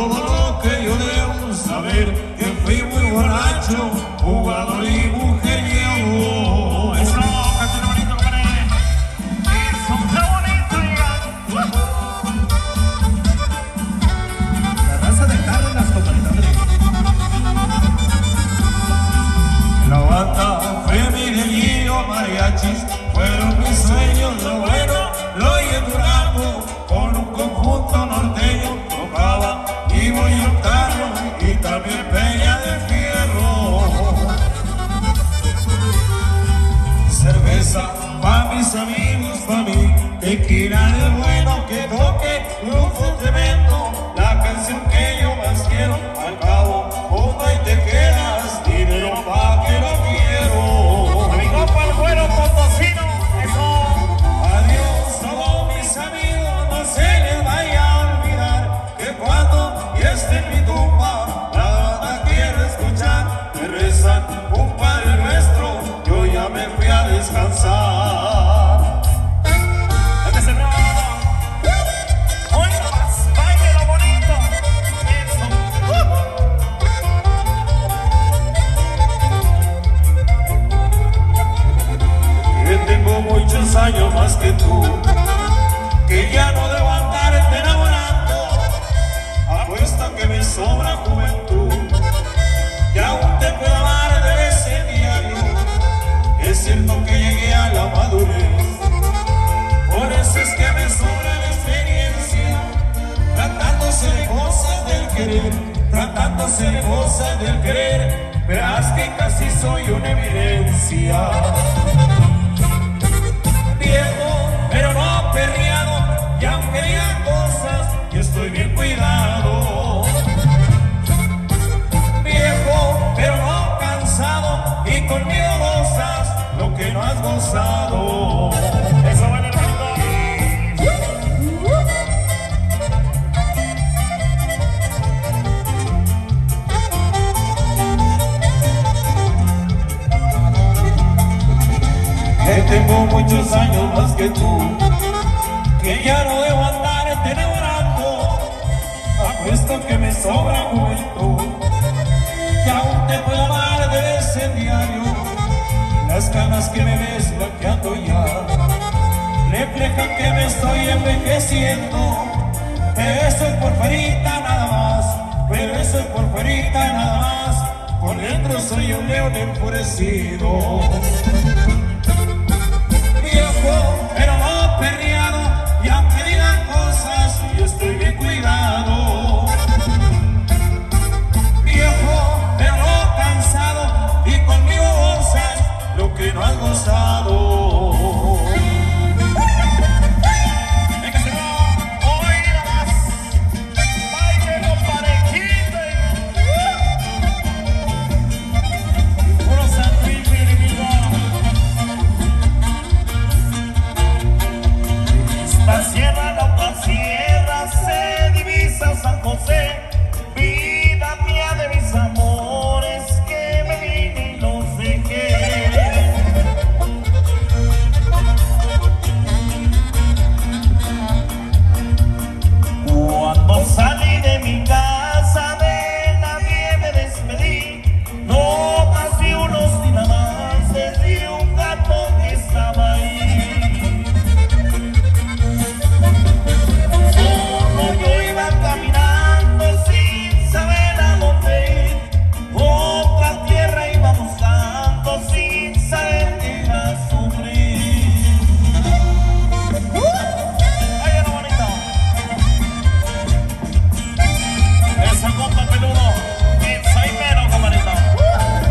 Oh. Tequila de bueno que toque, grupo tremendo. La canción que yo más quiero, al cabo, como y te quedas. Dinero pa' que lo quiero. A mi compa el güero potosino, eso. Adiós todos mis amigos, no se les vaya a olvidar que cuando ya esté en mi tumba, la banda quiere escuchar, me rezan un padre nuestro, yo ya me fui a descansar. Años más que tú, que ya no debo andarte enamorando, apuesto que me sobra juventud, y aún te puedo amar de ese diario, es cierto que llegué a la madurez, por eso es que me sobra la experiencia, tratándose de cosas del querer, tratándose de cosas del querer, verás que casi soy una evidencia Que tengo muchos años más que tú, que ya no debo andar enamorando, apuesto que me sobra juventud, y aún te puedo amar de ese diario, las canas que me ves blanqueando ya, reflejan que me estoy envejeciendo, pero eso es por ferita nada más, pero eso es por ferita nada más, por dentro soy un león enfurecido. whoa. com.